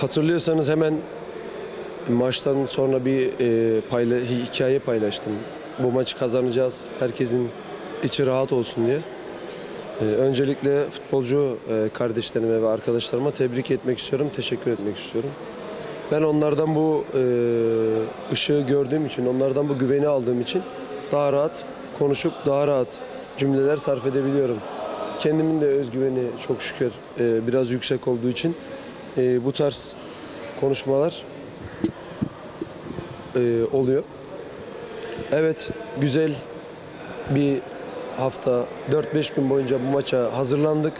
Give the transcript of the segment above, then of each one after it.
Hatırlıyorsanız hemen maçtan sonra bir e, payla, hikaye paylaştım. Bu maçı kazanacağız. Herkesin içi rahat olsun diye. E, öncelikle futbolcu e, kardeşlerime ve arkadaşlarıma tebrik etmek istiyorum. Teşekkür etmek istiyorum. Ben onlardan bu e, ışığı gördüğüm için, onlardan bu güveni aldığım için daha rahat konuşup daha rahat cümleler sarf edebiliyorum. Kendimin de özgüveni çok şükür e, biraz yüksek olduğu için e, bu tarz konuşmalar e, oluyor. Evet, güzel bir hafta, 4-5 gün boyunca bu maça hazırlandık.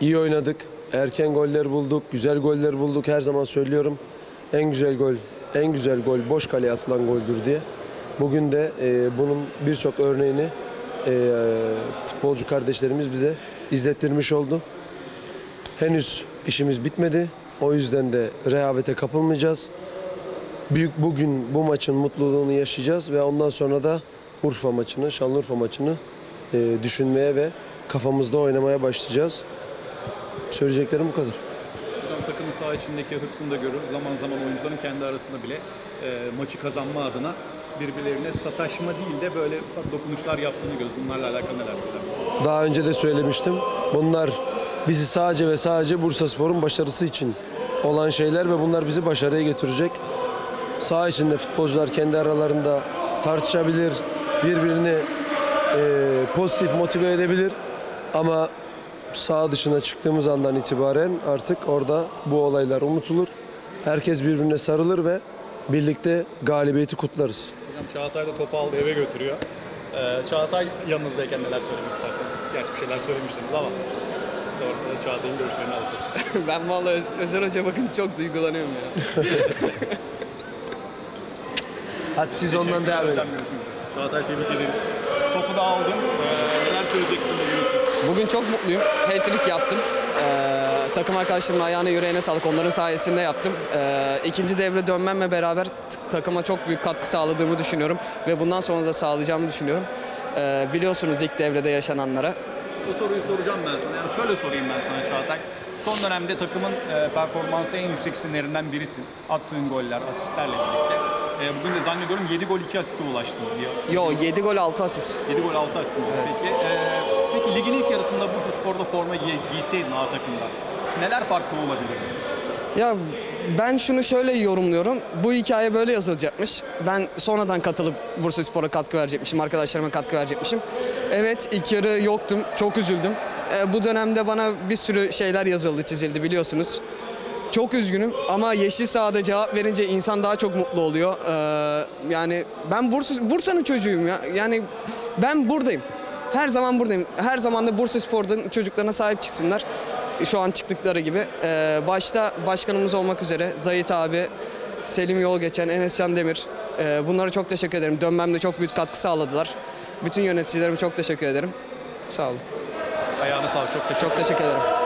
İyi oynadık. Erken goller bulduk, güzel goller bulduk. Her zaman söylüyorum. En güzel gol, en güzel gol boş kaleye atılan goldür diye. Bugün de e, bunun birçok örneğini e, futbolcu kardeşlerimiz bize izlettirmiş oldu. Henüz işimiz bitmedi. O yüzden de rehavete kapılmayacağız. Büyük bugün bu maçın mutluluğunu yaşayacağız ve ondan sonra da Urfa maçını, Şanlıurfa maçını e, düşünmeye ve kafamızda oynamaya başlayacağız. Söyleyeceklerim bu kadar. Hocam takımın saha içindeki hırsını da görüyoruz. Zaman zaman oyuncuların kendi arasında bile e, maçı kazanma adına birbirlerine sataşma değil de böyle dokunuşlar yaptığını görüyoruz. Bunlarla alakalı neler söylersiniz? Daha önce de söylemiştim. Bunlar bizi sadece ve sadece Bursaspor'un başarısı için olan şeyler ve bunlar bizi başarıya getirecek. Saha içinde futbolcular kendi aralarında tartışabilir, birbirini e, pozitif motive edebilir. Ama saha dışına çıktığımız andan itibaren artık orada bu olaylar unutulur. Herkes birbirine sarılır ve birlikte galibiyeti kutlarız. Hocam Çağatay da topu aldı eve götürüyor. E, Çağatay yanınızdayken neler söylemek istersin? Gerçi bir şeyler söylemiştiniz ama sonrasında Çağatay'ın görüşlerini alacağız. Ben vallahi Öz- Özer Hoca bakın çok duygulanıyorum ya. Hadi siz ondan devam edin. Çağatay tebrik ederiz. Topu da aldın. E, neler söyleyeceksin bugün için? Bugün çok mutluyum. Hat-trick yaptım. Ee, takım arkadaşlarımın ayağına yüreğine sağlık. Onların sayesinde yaptım. Ee, ikinci devre dönmemle beraber takıma çok büyük katkı sağladığımı düşünüyorum. Ve bundan sonra da sağlayacağımı düşünüyorum. Ee, biliyorsunuz ilk devrede yaşananlara. O soruyu soracağım ben sana. Yani şöyle sorayım ben sana Çağatay. Son dönemde takımın e, performansı en yüksek isimlerinden birisin. Attığın goller, asistlerle birlikte. E, bugün de zannediyorum 7 gol 2 asiste ulaştın. Yo 7 gol 6 asist. 7 gol 6 asist mi oldu? Peki, e, peki ligin ilk yarısında Bursa Spor'da forma giy- giyseydin A takımda neler farklı olabilirdi? Ya ben şunu şöyle yorumluyorum. Bu hikaye böyle yazılacakmış. Ben sonradan katılıp Bursaspor'a katkı verecekmişim. Arkadaşlarıma katkı verecekmişim. Evet ilk yarı yoktum. Çok üzüldüm. Ee, bu dönemde bana bir sürü şeyler yazıldı, çizildi biliyorsunuz. Çok üzgünüm ama yeşil sahada cevap verince insan daha çok mutlu oluyor. Ee, yani ben Bursa, Bursa'nın çocuğuyum ya. Yani ben buradayım. Her zaman buradayım. Her zaman da Bursa Spor'dan çocuklarına sahip çıksınlar. Şu an çıktıkları gibi. Ee, başta başkanımız olmak üzere Zahit abi, Selim Yol geçen, Enes Can Demir. Ee, bunlara çok teşekkür ederim. Dönmemde çok büyük katkı sağladılar. Bütün yöneticilerime çok teşekkür ederim. Sağ olun. Ayağına sağlık. Çok teşekkür Çok teşekkür ederim.